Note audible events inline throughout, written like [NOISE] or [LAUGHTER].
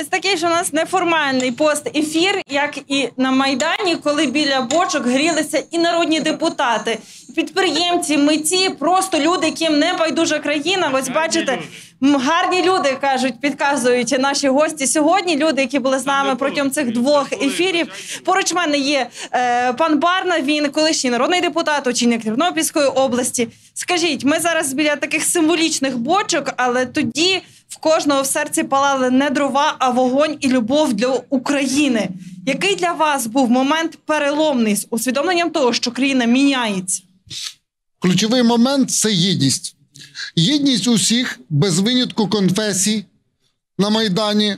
Ось такий ж у нас неформальний пост-ефір, як і на Майдані, коли біля бочок грілися і народні депутати, підприємці, митці, просто люди, яким не байдужа країна. Ось бачите, гарні люди кажуть, підказують наші гості сьогодні. Люди, які були з нами протягом цих двох ефірів. Поруч мене є е, пан Барна. Він колишній народний депутат, очільник Тернопільської області. Скажіть, ми зараз біля таких символічних бочок, але тоді в кожного в серці палали не дрова, а вогонь і любов для України. Який для вас був момент переломний з усвідомленням того, що країна міняється? Ключовий момент це єдність. Єдність усіх без винятку конфесій на Майдані,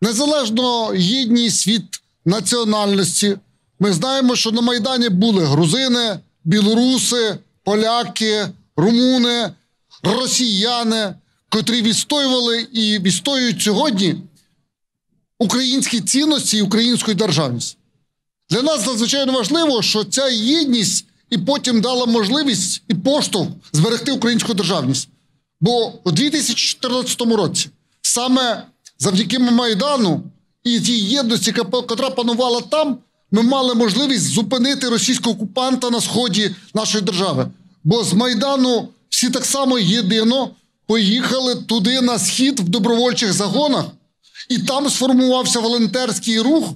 незалежно єдність від національності. Ми знаємо, що на Майдані були грузини, білоруси, поляки, румуни, росіяни, котрі відстоювали і відстоюють сьогодні українські цінності і українську державність. Для нас надзвичайно важливо, що ця єдність і потім дала можливість і поштовх зберегти українську державність. Бо у 2014 році саме завдяки Майдану і тій єдності, яка панувала там, ми мали можливість зупинити російського окупанта на сході нашої держави. Бо з Майдану всі так само єдино поїхали туди на схід в добровольчих загонах, і там сформувався волонтерський рух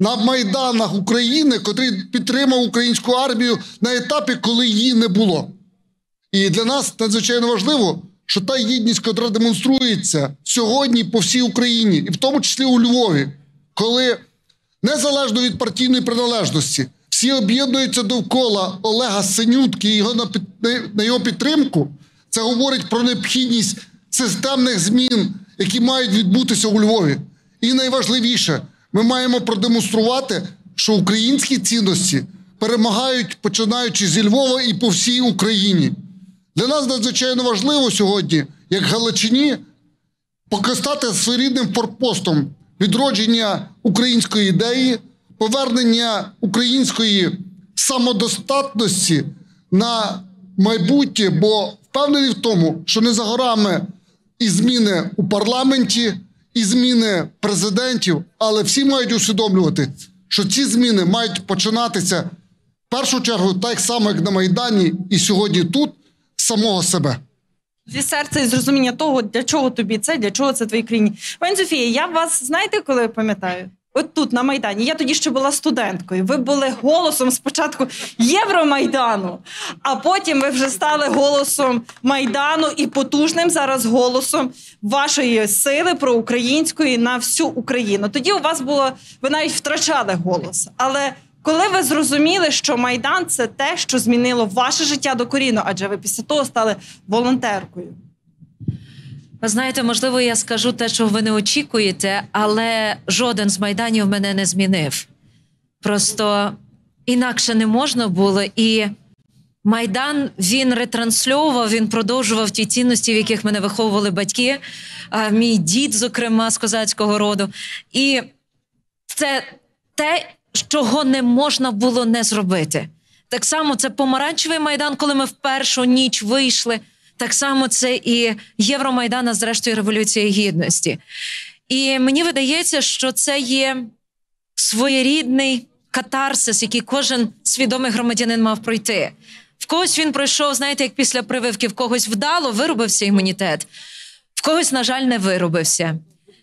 на майданах України, котрий підтримав українську армію на етапі, коли її не було. І для нас надзвичайно важливо, що та єдність, яка демонструється сьогодні по всій Україні, і в тому числі у Львові, коли незалежно від партійної приналежності всі об'єднуються довкола Олега Синютки і його на його підтримку. Це говорить про необхідність системних змін, які мають відбутися у Львові. І найважливіше, ми маємо продемонструвати, що українські цінності перемагають, починаючи зі Львова і по всій Україні. Для нас надзвичайно важливо сьогодні, як Галичині, покостати своєрідним форпостом відродження української ідеї, повернення української самодостатності на майбутнє, бо впевнений в тому, що не за горами і зміни у парламенті, і зміни президентів, але всі мають усвідомлювати, що ці зміни мають починатися в першу чергу, так само, як на Майдані, і сьогодні тут самого себе. Зі серця і зрозуміння того, для чого тобі це, для чого це твоїй країні. Пані Софія, я вас знаєте, коли пам'ятаю? От тут на Майдані. Я тоді ще була студенткою. Ви були голосом спочатку Євромайдану, а потім ви вже стали голосом Майдану і потужним зараз голосом вашої сили проукраїнської на всю Україну. Тоді у вас було, ви навіть втрачали голос. Але коли ви зрозуміли, що Майдан це те, що змінило ваше життя докорінно, адже ви після того стали волонтеркою. Ви знаєте, можливо, я скажу те, що ви не очікуєте, але жоден з майданів мене не змінив. Просто інакше не можна було. І Майдан він ретрансльовував, він продовжував ті цінності, в яких мене виховували батьки, мій дід, зокрема, з козацького роду. І це те, чого не можна було не зробити. Так само це помаранчевий майдан, коли ми в першу ніч вийшли. Так само це і Євромайдана, зрештою, Революція Гідності. І мені видається, що це є своєрідний катарсис, який кожен свідомий громадянин мав пройти. В когось він пройшов, знаєте, як після прививки, в когось вдало виробився імунітет, в когось, на жаль, не виробився.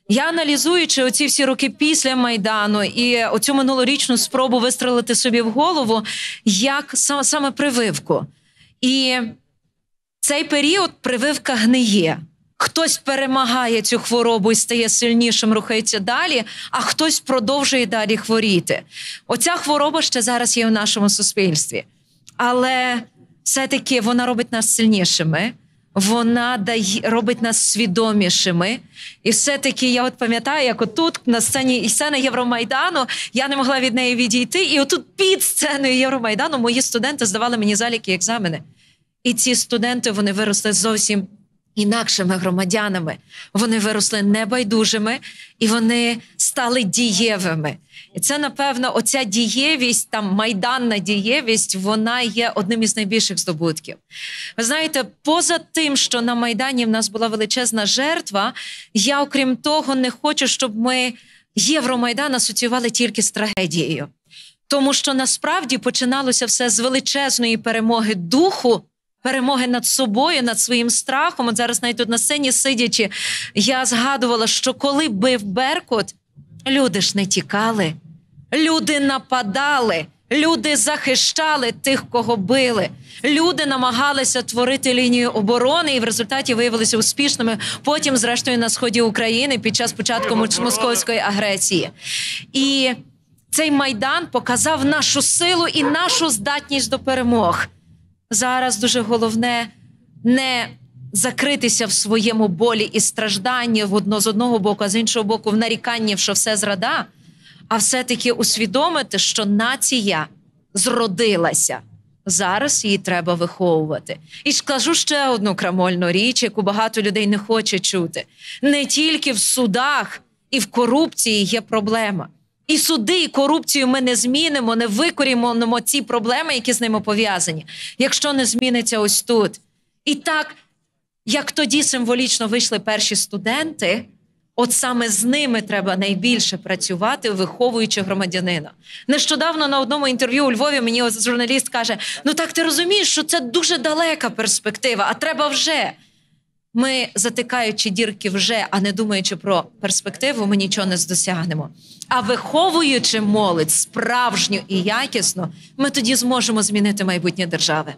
Я аналізуючи оці всі роки після майдану і оцю минулорічну спробу вистрелити собі в голову, як саме прививку. І цей період прививка гниє. Хтось перемагає цю хворобу і стає сильнішим, рухається далі, а хтось продовжує далі хворіти. Оця хвороба ще зараз є в нашому суспільстві. Але все-таки вона робить нас сильнішими, вона дає, робить нас свідомішими. І все-таки я от пам'ятаю, як отут на сцені і сцена Євромайдану я не могла від неї відійти. І отут під сценою Євромайдану мої студенти здавали мені заліки екзамени. І ці студенти вони виросли зовсім інакшими громадянами. Вони виросли небайдужими і вони стали дієвими. І це, напевно, оця дієвість, там майданна дієвість, вона є одним із найбільших здобутків. Ви знаєте, поза тим, що на Майдані в нас була величезна жертва, я, окрім того, не хочу, щоб ми Євромайдан асоціювали тільки з трагедією. Тому що насправді починалося все з величезної перемоги духу, перемоги над собою, над своїм страхом. От зараз навіть тут на сцені сидячи, я згадувала, що коли бив Беркут, люди ж не тікали, люди нападали. Люди захищали тих, кого били. Люди намагалися творити лінію оборони і в результаті виявилися успішними. Потім, зрештою, на сході України під час початку московської агресії. І цей майдан показав нашу силу і нашу здатність до перемог. Зараз дуже головне не закритися в своєму болі і стражданні в одно з одного боку, а з іншого боку, в наріканні, що все зрада, а все-таки усвідомити, що нація зродилася. Зараз її треба виховувати. І скажу ще одну крамольну річ, яку багато людей не хоче чути. Не тільки в судах і в корупції є проблема. І суди, і корупцію ми не змінимо, не викорінимо ці проблеми, які з ними пов'язані, якщо не зміниться ось тут. І так, як тоді символічно вийшли перші студенти, от саме з ними треба найбільше працювати, виховуючи громадянина. Нещодавно на одному інтерв'ю у Львові мені журналіст каже: Ну так ти розумієш, що це дуже далека перспектива, а треба вже. Ми, затикаючи дірки вже, а не думаючи про перспективу, ми нічого не досягнемо. А виховуючи молодь справжню і якісну, ми тоді зможемо змінити майбутнє держави.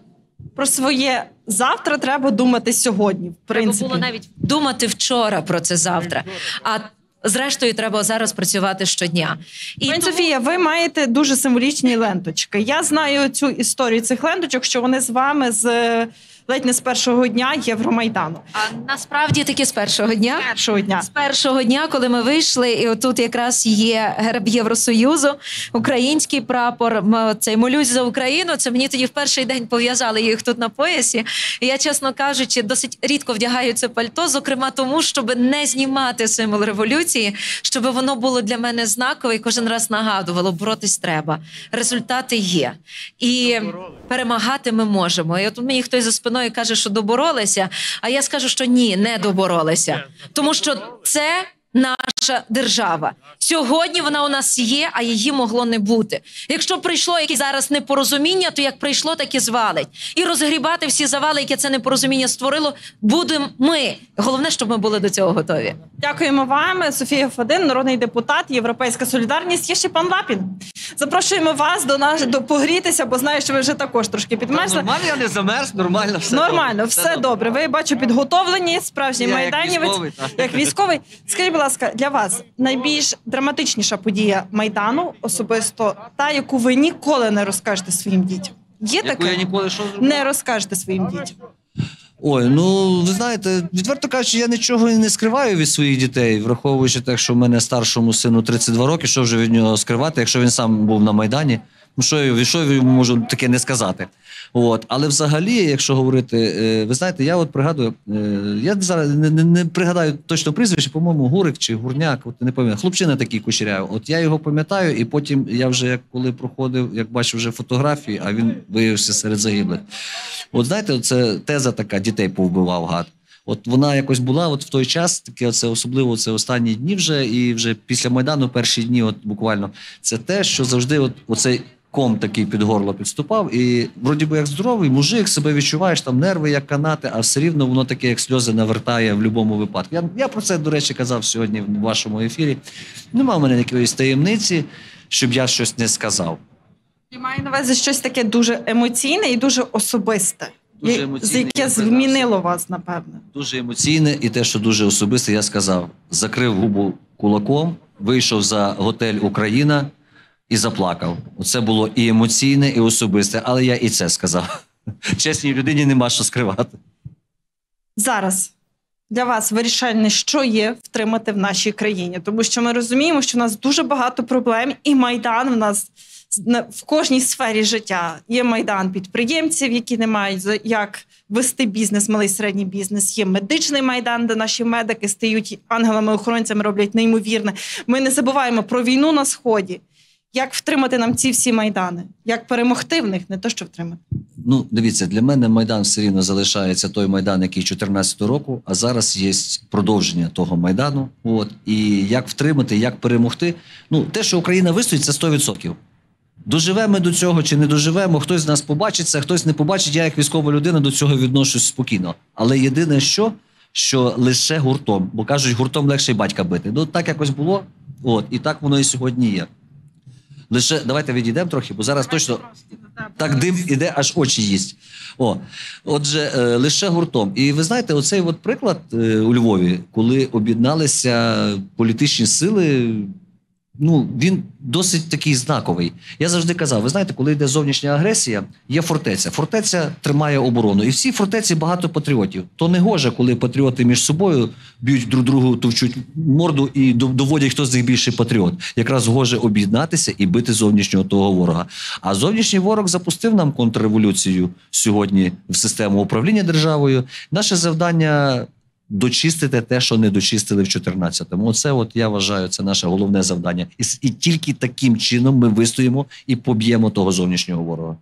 Про своє завтра треба думати сьогодні. В принципі, Треба було навіть думати вчора про це завтра. А зрештою, треба зараз працювати щодня. І Пані тому- Софія, ви маєте дуже символічні ленточки. Я знаю цю історію цих ленточок, що вони з вами з ледь не з першого дня Євромайдану. А насправді таки з першого дня. Першого дня. З першого дня, коли ми вийшли, і отут якраз є герб Євросоюзу, український прапор. Цей молюсь за Україну. Це мені тоді в перший день пов'язали їх тут на поясі. І я, чесно кажучи, досить рідко вдягаю це пальто, зокрема тому, щоб не знімати символ революції, щоб воно було для мене знакове і кожен раз нагадувало, боротись треба. Результати є. І перемагати ми можемо. І от мені хтось за спиною каже, що доборолися. А я скажу, що ні, не доборолися. Тому що це наша держава. Сьогодні вона у нас є, а її могло не бути. Якщо прийшло якесь зараз непорозуміння, то як прийшло, так і звалить. І розгрібати всі завали, які це непорозуміння створило, будемо ми. Головне, щоб ми були до цього готові. Дякуємо вам, Софія Фадин, народний депутат, Європейська солідарність. Є ще пан Лапін. Запрошуємо вас до нас до погрітися, бо знаю, що ви вже також трошки Та підмерзли. Нормально, я не замерз, нормально все. Нормально, добре. все добре. Ви бачу підготовлені, справжній Я як майданівець, військовий, так. як військовий. Скажіть, будь ласка, для вас найбільш драматичніша подія майдану, особисто та, яку ви ніколи не розкажете своїм дітям. Є Яку таке? я ніколи що зробив? Не розкажете своїм дітям. Ой, ну ви знаєте, відверто кажучи, я нічого не скриваю від своїх дітей, враховуючи те, що в мене старшому сину 32 роки, що вже від нього скривати, якщо він сам був на Майдані. Ну, що що я можу таке не сказати? От. Але взагалі, якщо говорити, е, ви знаєте, я от пригадую, е, я зараз не, не, не пригадаю точно прізвище, по-моєму, Гурик чи Гурняк, от не пам'ятаю, хлопчина такий кучерявий. От я його пам'ятаю, і потім я вже як коли проходив, як бачив вже фотографії, а він виявився серед загиблих. От знаєте, це теза така, дітей повбивав гад. От вона якось була от в той час, таке оце особливо це останні дні вже, і вже після Майдану, перші дні, от буквально, це те, що завжди от оцей ком такий під горло підступав, і вроді би як здоровий мужик, себе відчуваєш, там нерви як канати, а все рівно воно таке, як сльози навертає в будь-якому випадку. Я, я про це, до речі, казав сьогодні в вашому ефірі. Нема в мене якоїсь таємниці, щоб я щось не сказав. Я маю на увазі щось таке дуже емоційне і дуже особисте, Дуже емоційне, яке я змінило вас, напевне. Дуже емоційне, і те, що дуже особисте, я сказав: закрив губу кулаком, вийшов за готель Україна і заплакав. Оце було і емоційне, і особисте, але я і це сказав. [LAUGHS] Чесній людині нема що скривати. Зараз для вас вирішальне, що є втримати в нашій країні, тому що ми розуміємо, що у нас дуже багато проблем, і майдан в нас в кожній сфері життя. Є майдан підприємців, які не мають як вести бізнес, малий середній бізнес. Є медичний майдан, де наші медики стають ангелами-охоронцями, роблять неймовірне. Ми не забуваємо про війну на сході. Як втримати нам ці всі майдани? Як перемогти в них, не то що втримати. Ну, дивіться, для мене Майдан все рівно залишається той Майдан, який 14 року, а зараз є продовження того Майдану. От. І як втримати, як перемогти. Ну, те, що Україна вистоїть, це 100%. Доживемо до цього чи не доживемо, хтось з нас побачить це, хтось не побачить. Я як військова людина до цього відношусь спокійно. Але єдине, що, що лише гуртом, бо кажуть, гуртом легше й батька бити. Ну так якось було, от, і так воно і сьогодні є. Лише давайте відійдемо трохи, бо зараз точно так дим іде, аж очі їсть. О, отже, е, лише гуртом. І ви знаєте, оцей от приклад е, у Львові, коли об'єдналися політичні сили. Ну, він досить такий знаковий. Я завжди казав: ви знаєте, коли йде зовнішня агресія, є фортеця. Фортеця тримає оборону. І в цій фортеці багато патріотів. То не гоже, коли патріоти між собою б'ють друг другу, товчуть морду і доводять, хто з них більший патріот. Якраз гоже об'єднатися і бити зовнішнього того ворога. А зовнішній ворог запустив нам контрреволюцію сьогодні в систему управління державою. Наше завдання. Дочистити те, що не дочистили в 14-му. Оце, от я вважаю, це наше головне завдання. І, і тільки таким чином ми вистоїмо і поб'ємо того зовнішнього ворога.